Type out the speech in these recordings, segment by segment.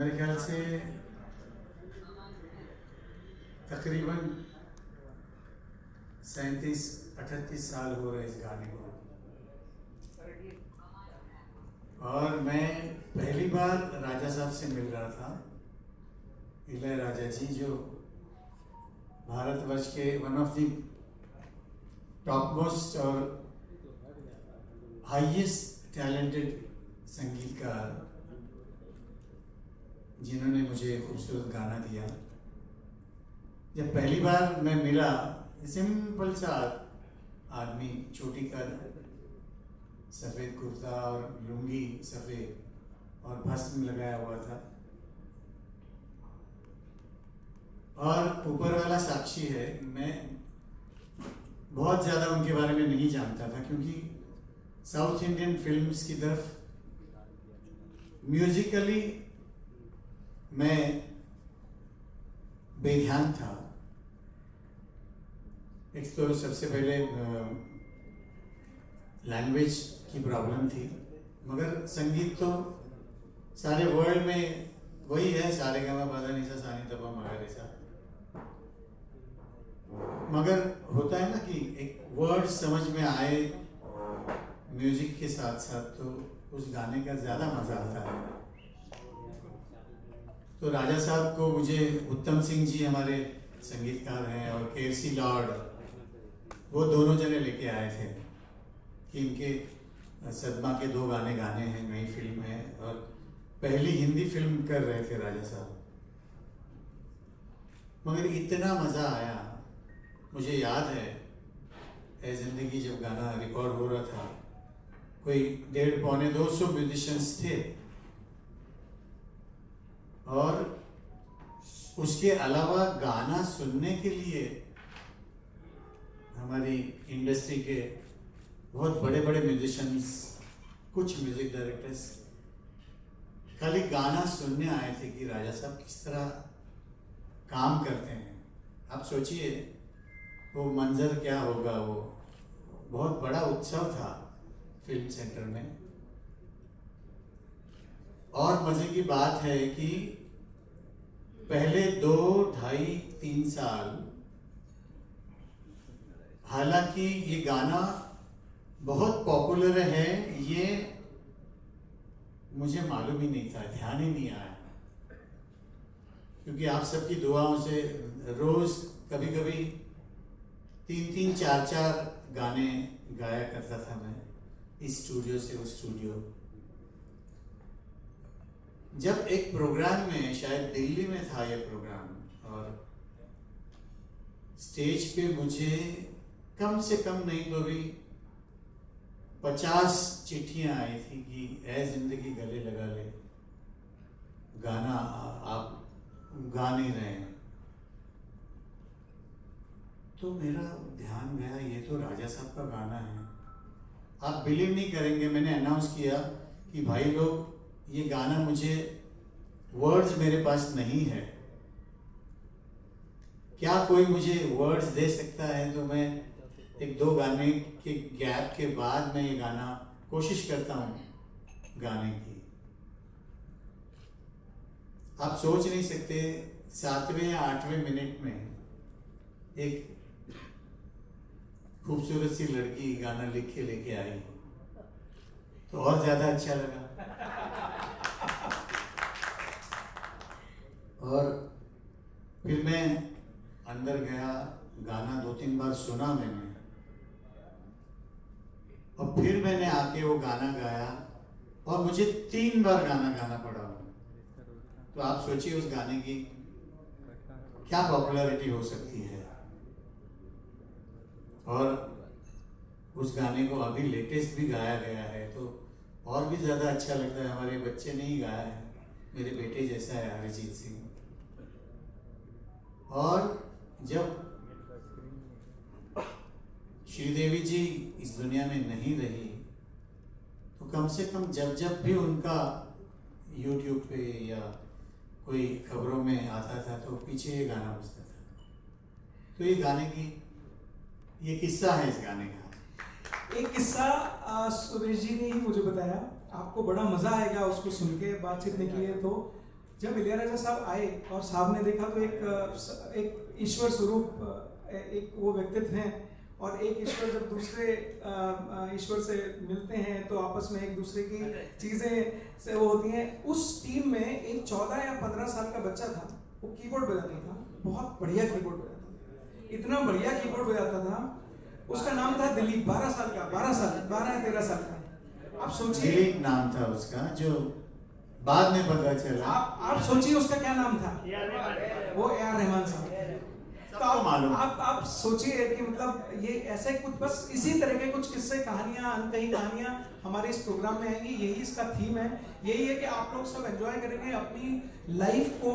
मेरे ख्याल से तकरीबन सैंतीस, अठतीस साल हो रहे इस गाने को। और मैं पहली बार राजा साहब से मिल रहा था, इलय राजा जी, जो भारतवर्ष के one of the top most और हाईएस्ट टैलेंटेड संगीतकार जिन्होंने मुझे खूबसूरत गाना दिया। जब पहली बार मैं मिला, सिंपल सा आदमी छोटी कर सफ़ेद कुर्ता और लुंगी सफ़ेद और भस्म लगाया हुआ था। और ऊपर वाला साक्षी है, मैं बहुत ज़्यादा उनके बारे में नहीं जानता था, क्योंकि साउथ इंडियन फिल्म्स की तरफ़ म्यूजिकली मैं बेध्यान था। एक तो सबसे पहले लैंग्वेज की प्रॉब्लम थी, मगर संगीत तो सारे वर्ल्ड में वही है, सारे गामा बाधा निशा सानी तबा मगर ऐसा मगर होता है ना कि एक वर्ड समझ में आए म्यूज़िक के साथ साथ तो उस गाने का ज़्यादा मज़ा आता है। तो राजा साहब को मुझे उत्तम सिंह जी हमारे संगीतकार हैं और केरसी लॉर्ड, वो दोनों जने लेके आए थे कि इनके सदमा के दो गाने गाने हैं, नई फ़िल्म है और पहली हिंदी फ़िल्म कर रहे थे राजा साहब। मगर इतना मज़ा आया, मुझे याद है ए ज़िंदगी जब गाना रिकॉर्ड हो रहा था, कोई डेढ़ पौने दो सौ म्यूजिशंस थे और उसके अलावा गाना सुनने के लिए हमारी इंडस्ट्री के बहुत बड़े बड़े म्यूजिशंस कुछ म्यूज़िक डायरेक्टर्स खाली गाना सुनने आए थे कि राजा साहब किस तरह काम करते हैं। आप सोचिए, वो मंजर क्या होगा, वो बहुत बड़ा उत्सव था फ़िल्म सेंटर में। और मज़े की बात है कि पहले दो, ढाई, तीन साल। हालाँकि ये गाना बहुत पॉपुलर है, ये मुझे मालूम ही नहीं था, ध्यान ही नहीं आया। क्योंकि आप सबकी दुआओं से रोज कभी कभी तीन तीन, चार चार गाने गाया करता था मैं, इस स्टूडियो से, उस स्टूडियो जब एक प्रोग्राम में, शायद दिल्ली में था यह प्रोग्राम और स्टेज पे मुझे कम से कम नहीं तो भी पचास चिट्ठियाँ आई थी कि ए ज़िंदगी गले लगा ले, गाना आप गा नहीं रहे हैं। तो मेरा ध्यान गया, ये तो राजा साहब का गाना है। आप बिलीव नहीं करेंगे, मैंने अनाउंस किया कि भाई लोग ये गाना मुझे वर्ड्स मेरे पास नहीं है। क्या कोई मुझे वर्ड्स दे सकता है तो मैं एक दो गाने के गैप के बाद मैं ये गाना कोशिश करता हूँ गाने की। आप सोच नहीं सकते, सातवें या आठवें मिनट में एक खूबसूरत सी लड़की गाना लिख के लेके आई। तो और ज़्यादा अच्छा लगा। और फिर मैं अंदर गया, गाना दो तीन बार सुना मैंने। और फिर मैंने आके वो गाना गाया और मुझे तीन बार गाना गाना पड़ा। तो आप सोचिए उस गाने की क्या पॉपुलैरिटी हो सकती है। और उस गाने को अभी लेटेस्ट भी गाया गया है तो और भी ज़्यादा अच्छा लगता है। हमारे बच्चे ने ही गाया है, मेरे बेटे जैसा है, अरिजीत सिंह। और जब श्रीदेवी जी इस दुनिया में नहीं रही तो कम से कम जब जब भी उनका यूट्यूब पे या कोई खबरों में आता था तो पीछे ये गाना बजता था। तो ये गाने की, ये किस्सा है इस गाने का। एक किस्सा सुरेश जी ने ही मुझे बताया। आपको बड़ा मज़ा आएगा उसको सुन के, बातचीत की है तो। जब इलियाराजा साहब आए और साहब ने देखा तो एक एक ईश्वर स्वरूप एक वो व्यक्तित्व हैं और एक ईश्वर जब दूसरे ईश्वर से मिलते हैं तो आपस में एक दूसरे की चीज़ें से वो होती हैं। उस टीम में एक चौदह या पंद्रह साल का बच्चा था वो कीबोर्ड बजाता था बहुत बढ़िया कीबोर्ड बजाता था इतना बढ़िया कीबोर्ड बजाता था। उसका नाम था दिलीप बारह साल का बारह साल बारह या तेरह साल का। आप सोचिए। दिलीप नाम था उसका जो बाद में पता चला। आप आप सोचिए उसका क्या नाम था। वो ए आर रहमान साहब। तो आप मालूम। आप आप सोचिए कि मतलब ये ऐसे कुछ बस इसी तरह के कुछ किस्से कहानियाँ अनकही कहानियाँ हमारे इस प्रोग्राम में आएँगी यही इसका थीम है। यही है कि आप लोग सब एंजॉय करेंगे अपनी लाइफ को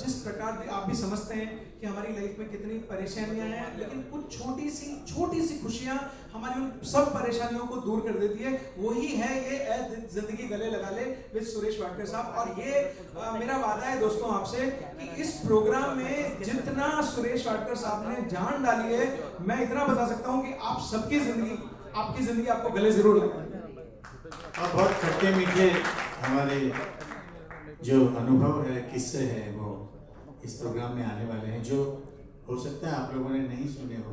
जिस प्रकार आप भी समझते हैं कि हमारी लाइफ में कितनी परेशानियाँ हैं लेकिन कुछ छोटी सी छोटी सी खुशियाँ हमारी उन सब परेशानियों को दूर कर देती है। वही है ये ज़िंदगी गले लगा ले विद सुरेश वाडकर साहब। और ये आ, मेरा वादा है दोस्तों आपसे कि इस प्रोग्राम में जितना सुरेश वाडकर साहब ने जान डाली है मैं इतना बता सकता हूँ कि आप सबकी ज़िंदगी आपकी ज़िंदगी आपको गले ज़रूर लगा और बहुत खट्टे मीठे हमारे जो अनुभव है किस्से हैं वो इस प्रोग्राम में आने वाले हैं जो हो सकता है आप लोगों ने नहीं सुने हो।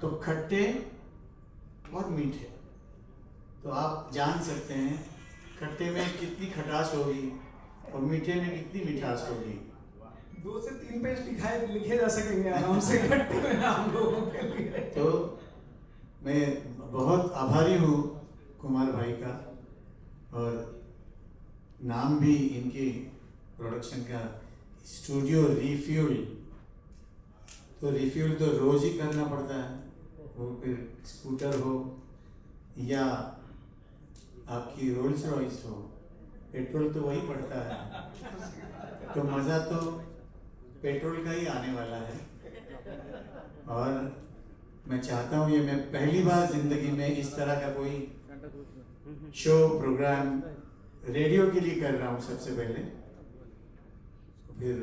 तो खट्टे और मीठे तो आप जान सकते हैं खट्टे में कितनी खटास होगी और मीठे में कितनी मिठास होगी। दो से तीन पेज लिखाए लिखे जा सकेंगे आराम से खट्टे में हम लोगों के लिए। तो मैं बहुत आभारी हूँ कुमार भाई का, और नाम भी इनके प्रोडक्शन का स्टूडियो रिफ्यूल तो रिफ्यूल तो रोज ही करना पड़ता है। वो फिर स्कूटर हो, या आपकी रोल्स रॉयस हो पेट्रोल तो वही पड़ता है। तो मज़ा तो पेट्रोल का ही आने वाला है। और मैं चाहता हूँ ये मैं पहली बार ज़िंदगी में इस तरह का कोई शो प्रोग्राम रेडियो के लिए कर रहा हूँ सबसे पहले। फिर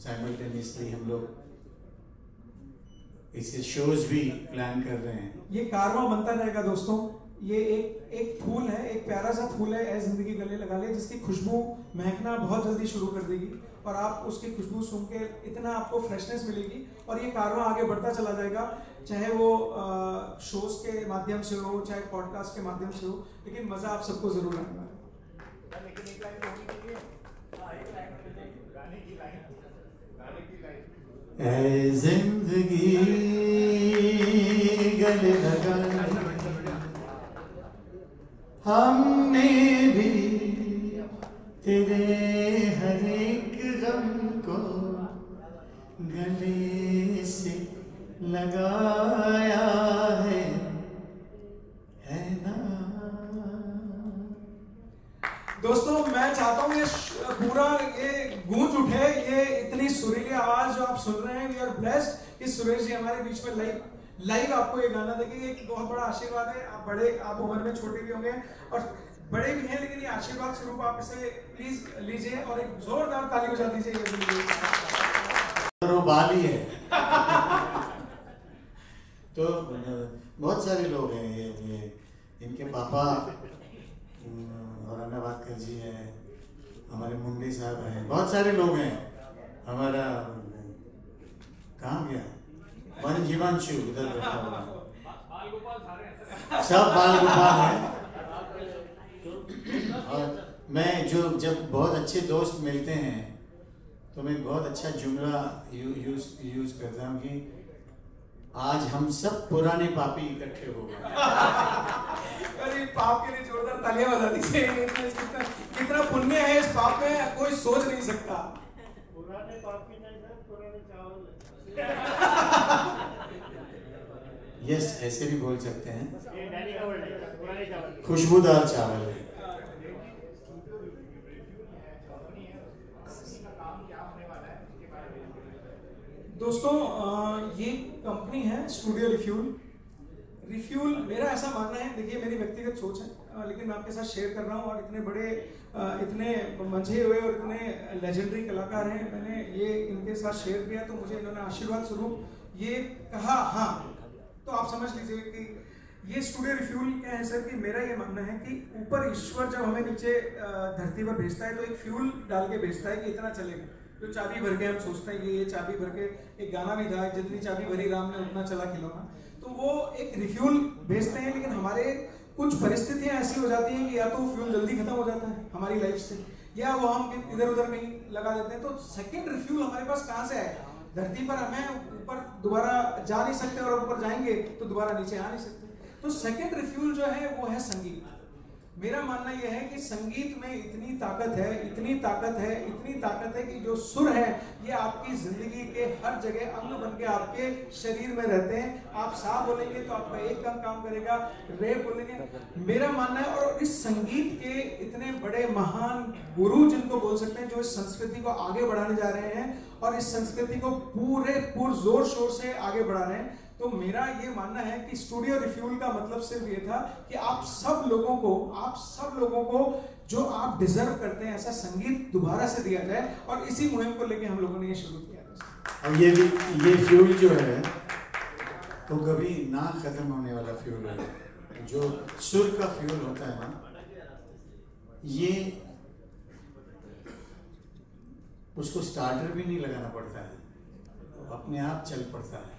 साइमल्टेनियसली हम लोग इसके शोज़ भी प्लान कर रहे हैं। ये कारवा बनता रहेगा दोस्तों। ये एक एक फूल है, एक प्यारा सा फूल है ऐ ज़िंदगी गले लगा ले, जिसकी खुशबू महकना बहुत जल्दी शुरू कर देगी और आप उसकी खुशबू सुन के इतना आपको फ्रेशनेस मिलेगी और ये कारवा आगे बढ़ता चला जाएगा। चाहे वो शोज़ के माध्यम से हो, चाहे पॉडकास्ट के माध्यम से हो, लेकिन मज़ा आप सबको ज़रूर आएगा। ज़िंदगी गले हमने लाइव आपको ये गाना देंगे एक बहुत बड़ा आशीर्वाद है। आप बड़े, आप उम्र में छोटे भी होंगे और बड़े भी हैं, लेकिन ये आशीर्वाद स्वरूप आप इसे प्लीज़ लीजिए और एक जोरदार ताली बजा दीजिए बाल ही है। तो बहुत सारे लोग हैं ये ये, इनके पापा औरंगाबाद कर जी है, हमारे मुंडी साहब हैं, बहुत सारे लोग हैं। हमारा, कहाँ गया? वन जीवांशु उधर बैठा हुआ। सब बाल गोपाल है। और मैं जो जब बहुत अच्छे दोस्त मिलते हैं तो मैं बहुत अच्छा जुमला यू, यूज़ यूज़ करता हूँ कि आज हम सब पुराने पापी इकट्ठे हो गए। अरे पाप के लिए जोरदार तालियाँ बजा दीजिए। कितना कितना पुण्य है इस पाप में कोई सोच नहीं सकता। पुराने पाप नहीं पुराने चावल यस ऐसे भी बोल सकते हैं। खुशबूदार चावल। है दोस्तों ये कंपनी है स्टूडियो रिफ्यूल रिफ्यूल मेरा ऐसा मानना है देखिए मेरी व्यक्तिगत सोच है। लेकिन मैं आपके साथ शेयर कर रहा हूँ और इतने बड़े इतने मंझे हुए और इतने लेजेंडरी कलाकार हैं। मैंने ये इनके साथ शेयर किया तो मुझे इन्होंने आशीर्वाद स्वरूप ये कहा हाँ। तो आप समझ लीजिए कि ये स्टूडियो रिफ्यूल क्या है सर कि मेरा ये मानना है कि ऊपर ईश्वर जब हमें नीचे धरती पर भेजता है तो एक फ्यूल डाल के भेजता है कि इतना चलेगा। जो चाबी भर के हम सोचते हैं कि ये चाबी भर के एक गाना भी था, जितनी चाबी भरी राम ने उतना चला खिलौना। तो वो एक रिफ्यूल भेजते हैं, लेकिन हमारे कुछ परिस्थितियाँ ऐसी हो जाती हैं कि या तो फ्यूल जल्दी खत्म हो जाता है हमारी लाइफ से, या वो हम इधर उधर कहीं लगा देते हैं। तो सेकेंड रिफ्यूल हमारे पास कहाँ से आएगा धरती पर हमें ऊपर दोबारा जा नहीं सकते और ऊपर जाएँगे तो दोबारा नीचे आ नहीं सकते। तो सेकेंड रिफ्यूल जो है, वो है संगीत। मेरा मानना यह है कि संगीत में इतनी ताकत है, इतनी ताकत है, इतनी ताकत है कि जो सुर है, ये आपकी ज़िंदगी के हर जगह अंग बन के आपके शरीर में रहते हैं। आप सा बोलेंगे तो आपका एक कम काम करेगा, रे बोलेंगे। मेरा मानना है और इस संगीत के इतने बड़े महान गुरु जिनको बोल सकते हैं, जो इस संस्कृति को आगे बढ़ाने जा रहे हैं और इस संस्कृति को पूरे पूर ज़ोर शोर से आगे बढ़ा रहे हैं तो मेरा ये मानना है कि स्टूडियो रिफ्यूल का मतलब सिर्फ़ ये था कि आप सब लोगों को, आप सब लोगों को जो आप डिजर्व करते हैं, ऐसा संगीत दोबारा से दिया जाए और इसी मुहिम को लेके हम लोगों ने ये शुरू किया और ये भी, ये फ्यूल जो है तो कभी ना खत्म होने वाला फ्यूल है। जो सुर का फ्यूल होता है ना, ये उसको स्टार्टर भी नहीं लगाना पड़ता है, अपने आप चल पड़ता है।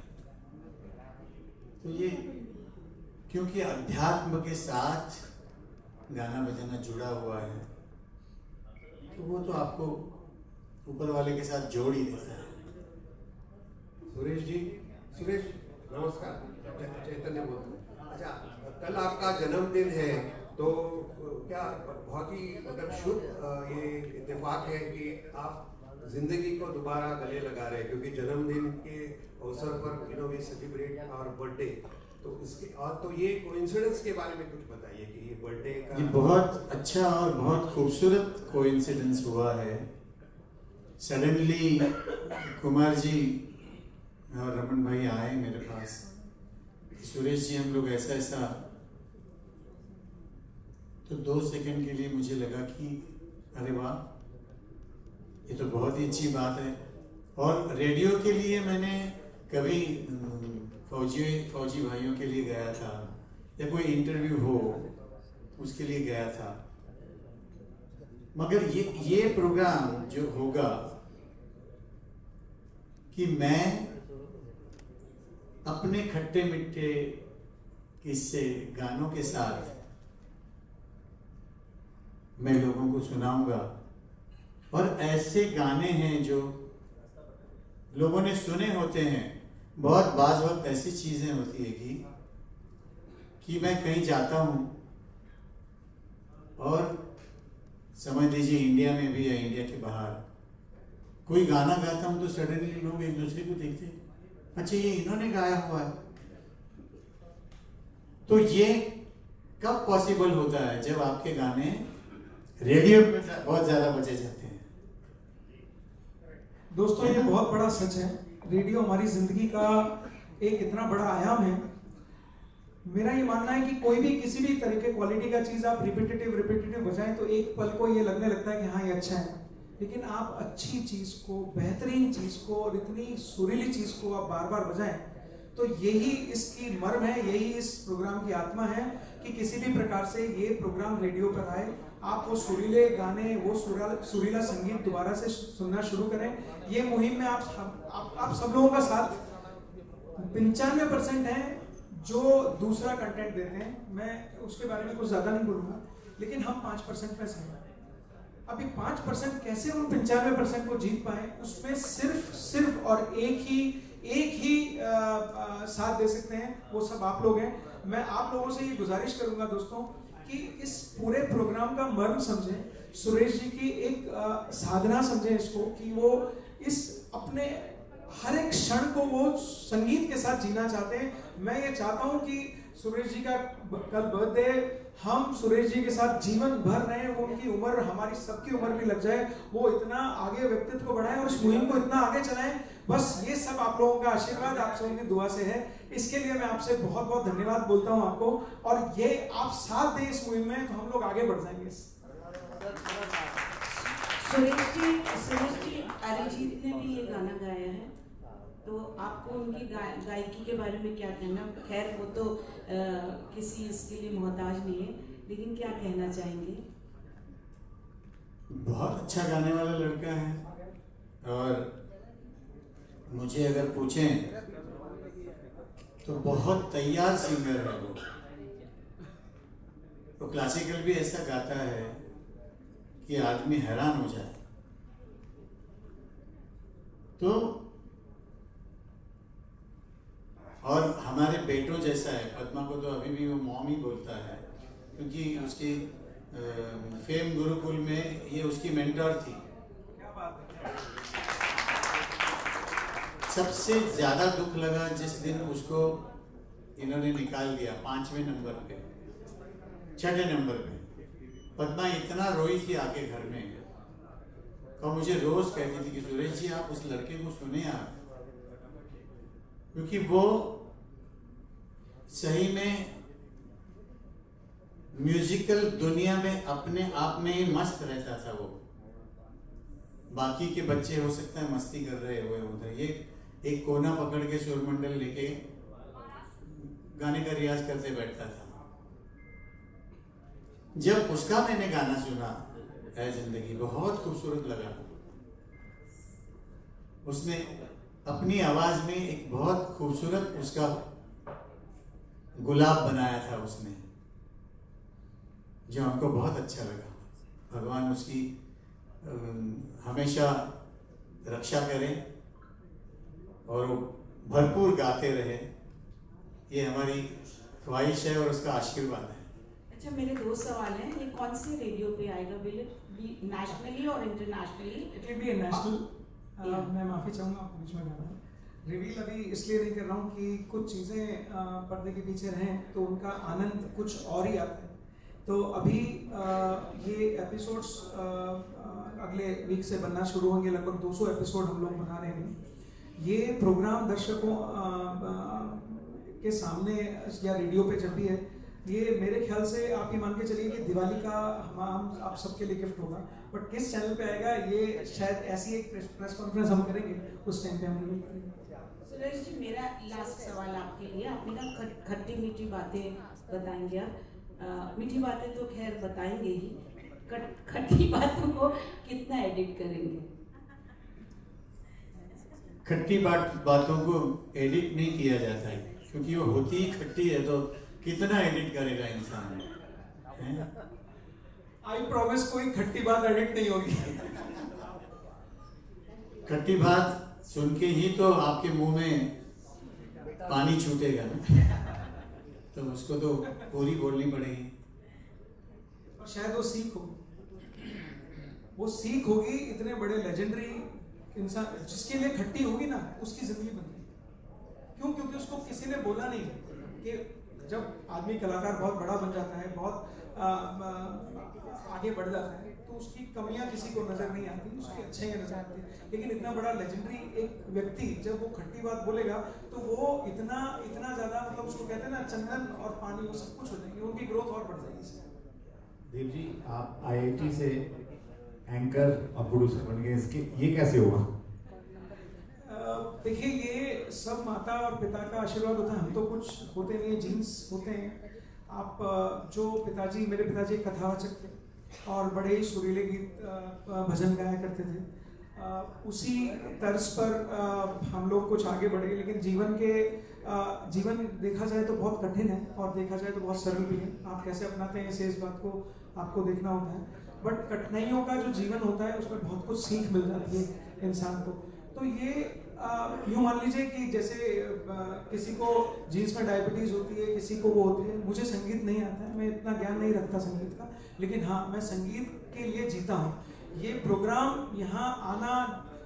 तो ये क्योंकि अध्यात्म के साथ गाना बजाना जुड़ा हुआ है तो वो तो आपको ऊपर वाले के साथ जोड़ ही देता है। सुरेश जी, सुरेश, नमस्कार। चैतन्य बोल अच्छा कल आपका जन्मदिन है तो क्या बहुत ही मतलब शुभ ये इतफाक है कि आप ज़िंदगी को दोबारा गले लगा रहे हैं क्योंकि जन्मदिन के अवसर पर you know we celebrate our birthday तो इसके और तो ये कोइंसिडेंस के बारे में कुछ बताइए कि ये बर्थडे का ये बहुत अच्छा और बहुत खूबसूरत कोइंसिडेंस हुआ है। सडनली कुमार जी और रमन भाई आए मेरे पास। सुरेश जी हम लोग ऐसा ऐसा। तो दो सेकंड के लिए मुझे लगा कि अरे वाह ये तो बहुत ही अच्छी बात है। और रेडियो के लिए मैंने कभी फौजी फौजी भाइयों के लिए गया था, या कोई इंटरव्यू हो, उसके लिए गया था। मगर ये ये प्रोग्राम जो होगा, कि मैं अपने खट्टे मिट्टे किस्से गानों के साथ मैं लोगों को सुनाऊँगा और ऐसे गाने हैं जो लोगों ने सुने होते हैं। बहुत बाज वक्त ऐसी चीज़ें होती है कि कि मैं कहीं जाता हूँ और समझ लीजिए इंडिया में भी या इंडिया के बाहर कोई गाना गाता हूँ तो सडनली लोग एक दूसरे को देखते अच्छा ये इन्होंने गाया हुआ है। तो ये कब पॉसिबल होता है जब आपके गाने रेडियो पे बहुत ज़्यादा बचे जाते हैं? दोस्तों, ये बहुत बड़ा सच है। रेडियो हमारी ज़िंदगी का एक इतना बड़ा आयाम है। मेरा ये मानना है कि कोई भी किसी भी तरह के क्वालिटी का चीज़ आप रिपीटेटिव रिपीटेटिव बजाएँ तो एक पल को ये लगने लगता है कि हाँ ये अच्छा है। लेकिन आप अच्छी चीज़ को, बेहतरीन चीज़ को और इतनी सुरीली चीज़ को आप बार बार बजाएँ तो यही इसकी मर्म है, यही इस प्रोग्राम की आत्मा है कि किसी भी प्रकार से ये प्रोग्राम रेडियो पर आए। आप वो सुरीले गाने वो सुरीला संगीत दोबारा से सुनना शुरू करें। ये मुहिम में आप आप, आप सब लोगों का साथ पंचानवे परसेंट है जो दूसरा कंटेंट देते हैं। मैं उसके बारे में कुछ ज़्यादा नहीं बोलूँगा लेकिन हम पाँच परसेंट में सही अभी पाँच परसेंट कैसे उन पंचानवे परसेंट को जीत पाए उसमें सिर्फ़ सिर्फ़ और एक ही एक ही आ, आ, साथ दे सकते हैं वो सब आप लोग हैं। मैं आप लोगों से ये गुजारिश करूँगा दोस्तों कि इस पूरे प्रोग्राम का मर्म समझें। सुरेश जी की एक आ, साधना समझें इसको कि वो इस अपने हर एक क्षण को वो संगीत के साथ जीना चाहते हैं। मैं ये चाहता हूँ कि सुरेश जी का कल बर्थडे हम सुरेश जी के साथ जीवन भर रहे वो उनकी उम्र हमारी सबकी उम्र भी लग जाए वो इतना आगे व्यक्तित्व को बढ़ाए और इस मुहिम को इतना आगे चलाएँ। बस ये सब आप लोगों का आशीर्वाद आप सबों की दुआ से है। इसके लिए मैं आपसे बहुत बहुत धन्यवाद बोलता हूँ आपको। और ये आप साथ दें इस मुहिम में तो हम लोग आगे बढ़ जाएँगे। सुरेश जी सुरेश जी अरिजीत ने भी ये गाना गाया है। तो आपको उनकी गाय गायकी के बारे में क्या कहना? खैर वो तो आ, किसी इसके लिए मोहताज नहीं है लेकिन क्या कहना चाहेंगे? बहुत अच्छा गाने वाला लड़का है। और मुझे अगर पूछें तो बहुत तैयार सिंगर है वो। तो क्लासिकल भी ऐसा गाता है कि आदमी हैरान हो जाए। तो और हमारे बेटों जैसा है, पद्मा को तो अभी भी वो मॉम ही बोलता है, क्योंकि उसकी फेम गुरुकुल में ये उसकी मेंटर थी। क्या बात है? सबसे ज़्यादा दुख लगा जिस दिन उसको इन्होंने निकाल दिया पाँचवें नंबर पे, छठे नंबर पे। पद्मा इतना रोई थी आके घर में, और मुझे रोज कहती थी कि सुरेश जी, आप उस लड़के को सुने आप क्योंकि वो सही में म्यूजिकल दुनिया में अपने आप में ही मस्त रहता था वो। बाकी के बच्चे हो सकता है मस्ती कर रहे हुए उधर ये एक कोना पकड़ के सुरमंडल लेके गाने का रियाज करते बैठता था। जब उसका मैंने गाना सुना, है ज़िंदगी, बहुत खूबसूरत लगा। उसने अपनी आवाज़ में एक बहुत खूबसूरत उसका गुलाब बनाया था उसने, जो हमको बहुत अच्छा लगा। भगवान उसकी हमेशा रक्षा करें। और वो भरपूर गाते रहे। ये हमारी ख्वाहिश है और उसका आशीर्वाद है। अच्छा मेरे दो सवाल हैं। ये कौन से रेडियो पे आएगा विल बी नेशनली और internationally it will be national मैं माफ़ी चाहूँगा आपको बीच में गाना रिवील अभी इसलिए नहीं कर रहा हूँ कि कुछ चीज़ें पर्दे के पीछे रहें तो उनका आनंद कुछ और ही आता है। तो अभी ये एपिसोड्स अगले वीक से बनना शुरू होंगे लगभग 200 एपिसोड हम लोग बना रहे हैं। ये प्रोग्राम दर्शकों के सामने या रेडियो पे जब भी है, ये मेरे ख्याल से आप ये मान के चलिए कि दिवाली का हम आप सबके लिए गिफ्ट होगा। बट किस चैनल पे आएगा, ये शायद ऐसी एक प्रेस कॉन्फ्रेंस हम करेंगे, उस टाइम पे हम सुरेश जी, मेरा लास्ट सवाल आपके लिए। आपने कहा खट्टी मीठी बातें बताएँगे आप। मीठी बातें तो खैर बताएँगे ही खट्टी बातों को कितना एडिट करेंगे? खट्टी बात बातों को एडिट नहीं किया जाता है क्योंकि वो होती ही खट्टी है तो कितना एडिट करेगा इंसान? आई प्रॉमिस कोई खट्टी बात एडिट नहीं होगी। खट्टी बात सुन के ही तो आपके मुँह में पानी छूटेगा ना। तो उसको तो पूरी बोलनी पड़ेगी। और शायद वो सीख होगी वो सीख होगी इतने बड़े लेजेंडरी इंसान जिसके लिए खट्टी होगी ना उसकी ज़िंदगी बन क्यों? क्योंकि उसको किसी ने बोला नहीं कि जब आदमी कलाकार बहुत बड़ा बन जाता है बहुत आ, आ, आगे बढ़ जाता है तो उसकी कमियाँ किसी को नज़र नहीं आती उसकी अच्छाइयाँ नज़र आती लेकिन इतना बड़ा लेजेंडरी एक व्यक्ति जब वो खट्टी बात बोलेगा तो वो इतना इतना ज़्यादा मतलब उसको कहते हैं ना चंदन और पानी वो सब कुछ हो जाएगी उनकी ग्रोथ और बढ़ जाएगी। देव जी आप आईआईटी से एंकर और प्रोड्यूसर बन गए इसके, ये कैसे हुआ? देखिए, ये सब माता और पिता का आशीर्वाद होता है। हम तो कुछ होते नहीं है जीन्स होते हैं। आप जो पिताजी, मेरे पिताजी कथावाचक थे और बड़े सुरीले गीत भजन गाया करते थे। उसी तर्ज पर हम लोग कुछ आगे बढ़े, लेकिन जीवन के जीवन देखा जाए तो बहुत कठिन है और देखा जाए तो बहुत सरल भी है। आप कैसे अपनाते हैं इसे इस बात को आपको देखना होता है। बट कठिनाइयों का जो जीवन होता है, उसमें बहुत कुछ सीख मिल जाती है इंसान को। तो ये यूँ मान लीजिए कि जैसे किसी को जीन्स में डायबिटीज़ होती है, किसी को वो होती है, मुझे संगीत नहीं आता है, मैं इतना ज्ञान नहीं रखता संगीत का। लेकिन हाँ मैं संगीत के लिए जीता हूँ। ये प्रोग्राम यहाँ आना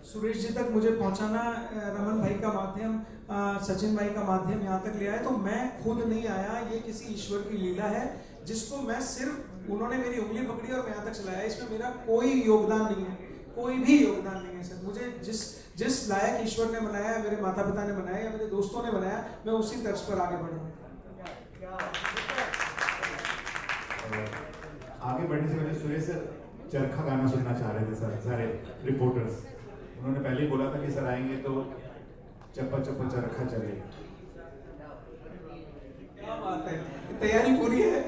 सुरेश जी तक मुझे पहुँचाना रमन भाई का माध्यम सचिन भाई का माध्यम यहाँ तक ले आया तो मैं खुद नहीं आया। ये किसी ईश्वर की लीला है, जिसको मैं सिर्फ़, उन्होंने मेरी उंगली पकड़ी और मैं यहाँ तक चलाया। इसमें मेरा कोई योगदान नहीं है, कोई भी योगदान नहीं है सर। मुझे जिस जिस लायक ईश्वर ने बनाया, मेरे माता पिता ने बनाया या मेरे दोस्तों ने बनाया, मैं उसी तर्ज पर आगे बढ़। आगे बढ़ने से पहले सुरेश सर चरखा गाना सुनना चाह रहे थे सर, सारे रिपोर्टर्स उन्होंने पहले ही बोला था कि सर आएँगे तो चप्पा चप्पा चरखा चले क्या बात है? तैयारी पूरी है?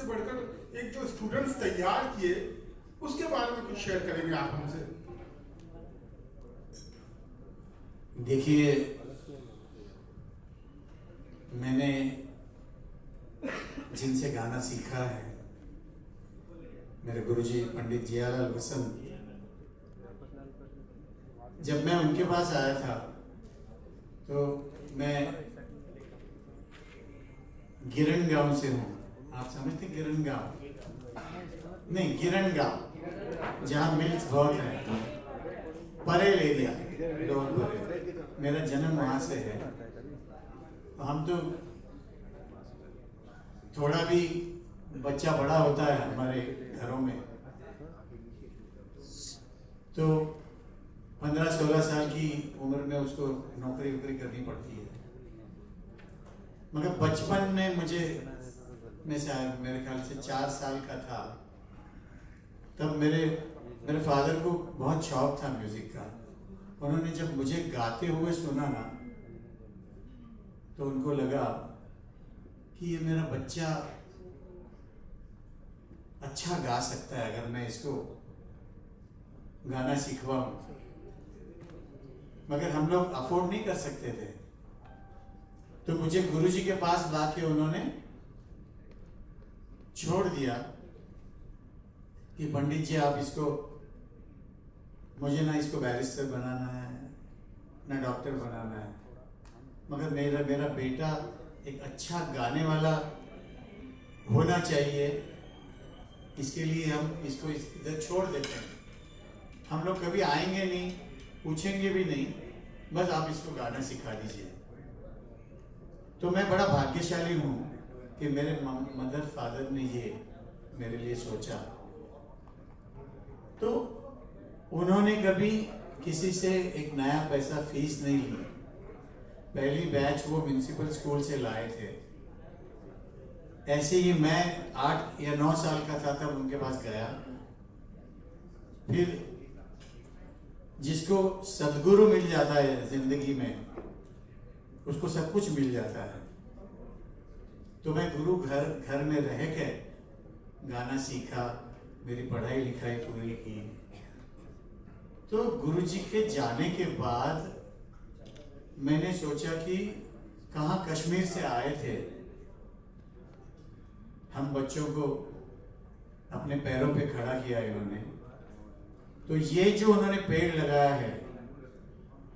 साथ में एक से बढ़कर एक जो स्टूडेंट्स तैयार किए, उसके बारे में कुछ शेयर करेंगे आप हमसे। देखिए, मैंने जिनसे गाना सीखा है, मेरे गुरुजी पंडित जियालाल वसंत जब मैं उनके पास आया था तो मैं गिरण गाँव से हूँ। आप समझते गिरण गाँव? नहीं गिरण गाँव, जहाँ मिल्स बहुत है। एरिया लोअर परेल मेरा जन्म वहाँ से है। तो हम तो थोड़ा भी बच्चा बड़ा होता है हमारे घरों में। तो पंद्रह सोलह साल की उम्र में उसको नौकरी वोकरी करनी पड़ती है। मगर बचपन में मुझे में से मेरे ख्याल से चार साल का था। तब मेरे मेरे फादर को बहुत शौक था म्यूज़िक का। उन्होंने जब मुझे गाते हुए सुना ना तो उनको लगा कि ये मेरा बच्चा अच्छा गा सकता है अगर मैं इसको गाना सिखवाऊं। मगर हम लोग अफोर्ड नहीं कर सकते थे। तो मुझे गुरुजी के पास ला के उन्होंने छोड़ दिया कि पंडित जी, आप इसको, मुझे ना इसको बैरिस्टर बनाना है, ना डॉक्टर बनाना है। मगर मेरा मेरा बेटा एक अच्छा गाने वाला होना चाहिए। इसके लिए हम इसको इधर छोड़ देते हैं। हम लोग कभी आएँगे नहीं, पूछेंगे भी नहीं, बस आप इसको गाना सिखा दीजिए। तो मैं बड़ा भाग्यशाली हूँ। कि मेरे मदर फादर ने ये मेरे लिए सोचा। तो उन्होंने कभी किसी से एक नया पैसा फ़ीस नहीं ली। पहली बैच वो म्यूनसिपल स्कूल से लाए थे। ऐसे ही मैं आठ या नौ साल का था तब उनके पास गया। फिर जिसको सदगुरु मिल जाता है ज़िंदगी में, उसको सब कुछ मिल जाता है। तो मैं गुरु घर घर में रह के गाना सीखा, मेरी पढ़ाई लिखाई पूरी की। तो गुरु जी के जाने के बाद मैंने सोचा कि कहाँ कश्मीर से आए थे? हम बच्चों को अपने पैरों पे खड़ा किया इन्होंने। तो ये जो उन्होंने पेड़ लगाया है,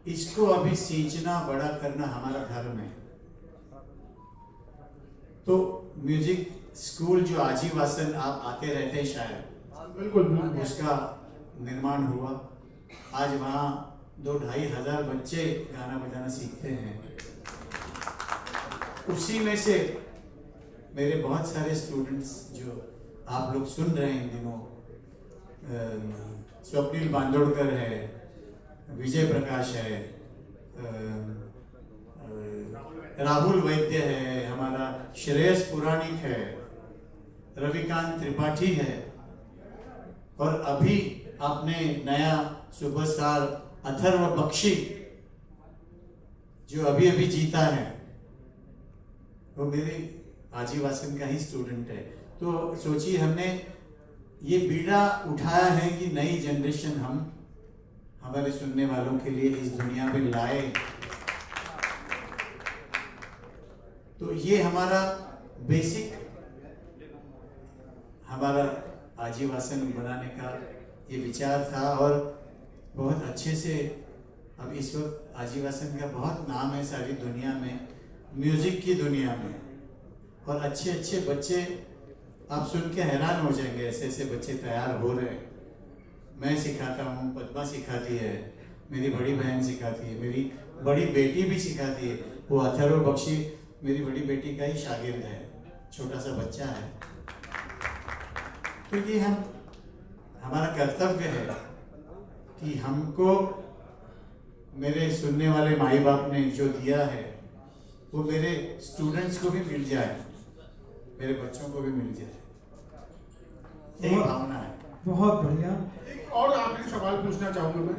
इसको अभी सींचना, बड़ा करना हमारा धर्म है। तो म्यूज़िक स्कूल जो आजीवासन आप आते रहते हैं शायद बिल्कुल उसका निर्माण हुआ। आज वहाँ दो ढाई हज़ार बच्चे गाना बजाना सीखते हैं। उसी में से मेरे बहुत सारे स्टूडेंट्स जो आप लोग सुन रहे हैं इन दिनों स्वप्निल बांदोड़कर है विजय प्रकाश है राहुल वैद्य है, हमारा श्रेयस पुराणिक है, रविकांत त्रिपाठी है। और अभी आपने नया सुपरस्टार अथर्व बख्शी, जो अभी अभी जीता है, वो मेरे आजीवासन का ही स्टूडेंट है। तो सोचिए, हमने ये बीड़ा उठाया है कि नई जनरेशन हम हमारे सुनने वालों के लिए इस दुनिया में लाए। तो ये हमारा बेसिक हमारा आजीवासन बनाने का ये विचार था और बहुत अच्छे से अब इस वक्त आजीवासन का बहुत नाम है सारी दुनिया में म्यूज़िक की दुनिया में। और अच्छे अच्छे बच्चे आप सुन के हैरान हो जाएँगे ऐसे ऐसे बच्चे तैयार हो रहे हैं। मैं सिखाता हूँ, पद्मा सिखाती है, मेरी बड़ी बहन सिखाती है, मेरी बड़ी बेटी भी सिखाती है, वो अथर्व बख्शी मेरी बड़ी बेटी का ही शागिर्द है छोटा सा बच्चा है। क्योंकि हम हमारा कर्तव्य है कि हमको मेरे सुनने वाले माई बाप ने जो दिया है वो मेरे स्टूडेंट्स को भी मिल जाए मेरे बच्चों को भी मिल जाए। यही भावना है। बहुत बढ़िया। एक और आखिरी सवाल पूछना चाहूँगा मैं।